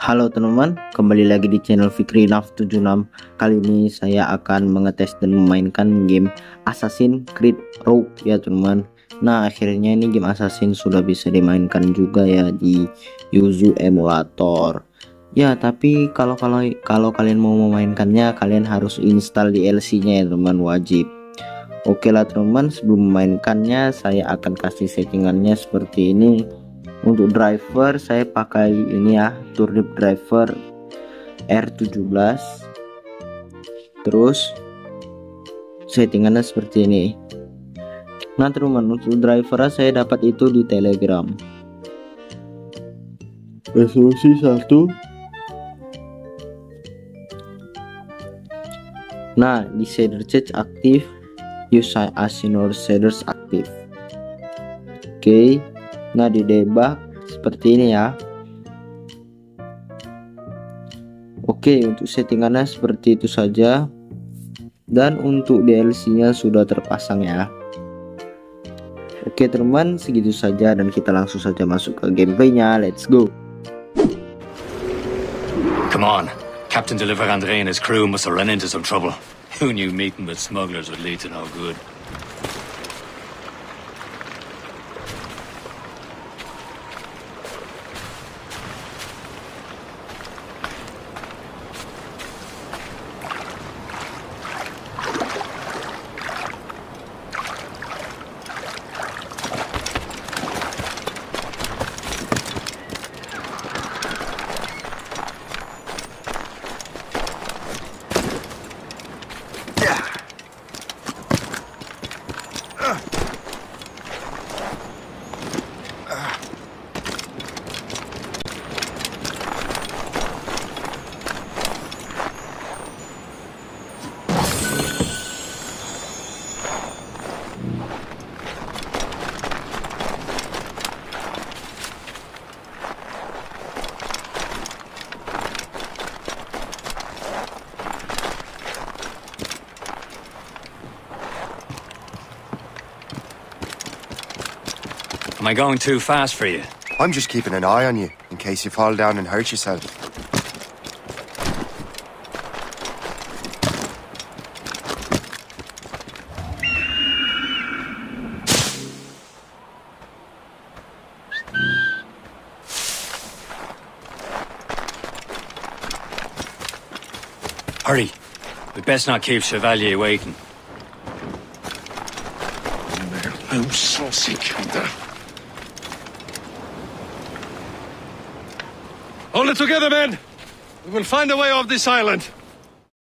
Halo teman-teman, kembali lagi di channel Fikri Naf 76 Kali ini saya akan mengetes dan memainkan game Assassin's Creed Rogue ya teman-teman. Nah akhirnya ini game Assassin sudah bisa dimainkan juga ya di Yuzu Emulator. Ya tapi kalau kalau kalau kalian mau memainkannya kalian harus install DLC nya ya teman wajib. Oke lah teman-teman sebelum memainkannya saya akan kasih settingannya seperti ini untuk driver saya pakai ini ya turnip driver R17 terus settingannya seperti ini. Nah teman untuk driver saya dapat itu di telegram. Resolusi satu. Nah di shader change aktif. Use asinor shaders aktif. Oke. okay. Nah di debug seperti ini ya. Oke untuk settingannya seperti itu saja. Dan untuk DLC nya sudah terpasang ya. Oke teman segitu saja. Dan kita langsung saja masuk ke gameplaynya. Let's go. Come on. Captain Deliver Andre and his crew must have run into some trouble. Who knew meeting with smugglers would lead to no good Am I going too fast for you? I'm just keeping an eye on you, in case you fall down and hurt yourself. Hurry. We best not keep Chevalier waiting. I'm saucy kinda. Hold it together, men! We will find a way off this island.